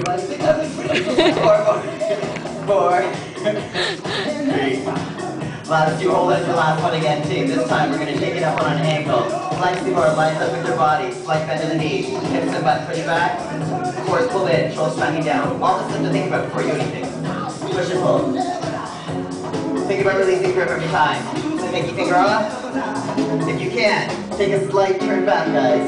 Everybody think that was pretty Four Three. Last two, hold it for last one again, team. This time we're gonna take it up on an angle. Flexi-bar, lines up with your body. Slight bend to the knee. Hips and butt push back. Core pull in, shoulders smacking down. All this stuff to think about before you do anything. Push and pull. Think about releasing grip every time. So make your finger off. If you can, take a slight turn back, guys.